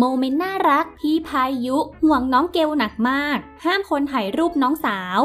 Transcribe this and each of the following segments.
โมเมนต์น่ารัก พี่พายุหวงน้องเกลหนักมาก ห้ามคนถ่ายรูปน้องสาว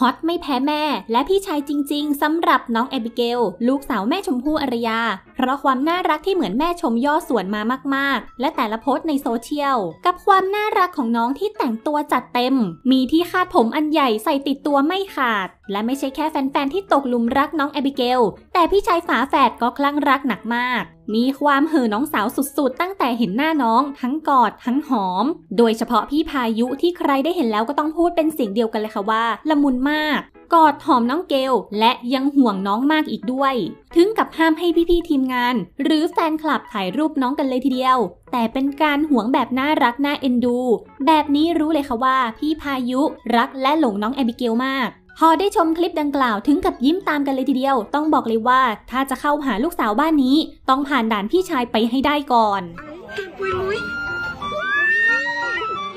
ฮอตไม่แพ้แม่ และพี่ชายจริง ๆสำหรับน้องแอบิเกล ลูกสาวแม่ชมพู่อารยา เพราะความน่ารักที่เหมือนแม่ชมย่อส่วนมามากๆ และแต่ละโพสต์ในโซเชียล กับความน่ารักของน้องที่แต่งตัวจัดเต็ม มีที่คาดผมอันใหญ่ใส่ติดตัวไม่ขาด และไม่ใช่แค่แฟน ๆ ที่ตกหลุมรักน้องแอบิเกล แต่พี่ชายฝาแฝดก็คลั่งรักหนักมาก มีความเห่อน้องสาวสุดๆ ตั้งแต่เห็นหน้าน้อง ทั้งกอดทั้งหอม โดยเฉพาะพี่พายุที่ใครได้เห็นแล้วก็ต้องพูดเป็นเสียงเดียวกันเลยค่ะว่า ละมุนมากกอดหอมน้องเกล และยังห่วงน้องมากอีกด้วย ถึงกับห้ามให้พี่ๆทีมงาน หรือแฟนคลับถ่ายรูปน้องกันเลยทีเดียว แต่เป็นการห่วงแบบน่ารักน่าเอ็นดู แบบนี้รู้เลยค่ะว่า พี่พายุรักและหลงน้องแอบิเกลมาก พอได้ชมคลิปดังกล่าวถึงกับยิ้มตามกันเลยทีเดียว ต้องบอกเลยว่า ถ้าจะเข้าหาลูกสาวบ้านนี้ ต้องผ่านด่านพี่ชายไปให้ได้ก่อนปุยมุ้ย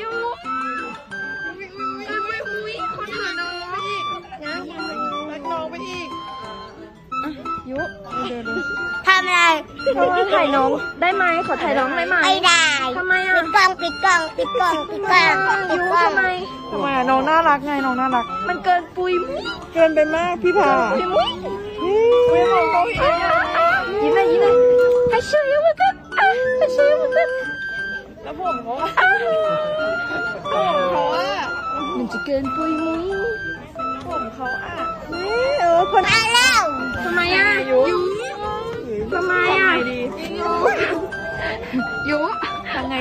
ยูปุยมุ้ยปุยมุ้ยคนหาน้องอีกนะรักน้องไปอีกยุเดี๋ยวดูทำอะไร เพราะว่าถ่ายน้องได้ไหมขอถ่ายน้องได้ไหมไม่ได้ทำไมอะ ปิดกล้องปิดกล้องปิดกล้องปิดกล้องปิยูดกล้องทำไมทำไมอะน้องน่ารักไงน้องน่ารัก มันเกินปุยมุ้ยเกินไปมากพี่พาปุยมุ้ยปุยของเขาอีกยิ้มเลยยิ้มเลยให้ช่วยยังมันกันให้ช่วยยังมันกันแล้วผมเขาอะผมเขาอะมันจะเกินปุยมุ้ยผมเขาอะ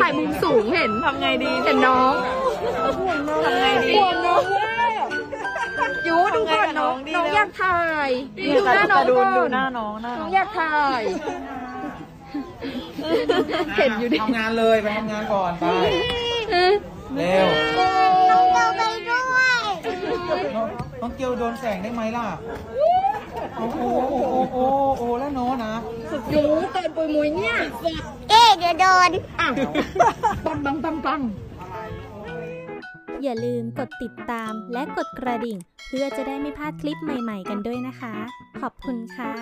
ายมุมสูงเห็นทำไงดีเห็นน้องทำไงดีน้องยุดูก่อนน้องน้องอยากถ่ายดูหน้าน้องก่อนดูหน้าน้องน้องอยากถ่ายเห็นอยู่ดิทำงานเลยไปทำงานก่อนไปเร็วน้องเกลไปด้วยน้องน้องเกียวโดนแสงได้ไหมล่ะโอ้โหโอ้โหโอ้โหโอ้โหแล้วโน้นะยุเกินปุยมุยเนี่ยเอ๊ะ เดี๋ยวโดน ปังปังปังปังอย่าลืมกดติดตามและกดกระดิ่ง เพื่อจะได้ไม่พลาดคลิปใหม่ๆกันด้วยนะคะ ขอบคุณค่ะ